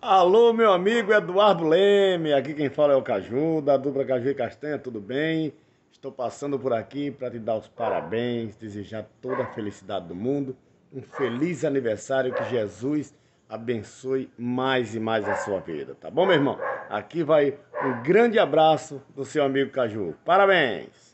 Alô, meu amigo Eduardo Leme, aqui quem fala é o Caju, da dupla Caju e Castanha, tudo bem? Estou passando por aqui para te dar os parabéns, desejar toda a felicidade do mundo, um feliz aniversário, que Jesus abençoe mais e mais a sua vida, tá bom, meu irmão? Aqui vai um grande abraço do seu amigo Caju. Parabéns!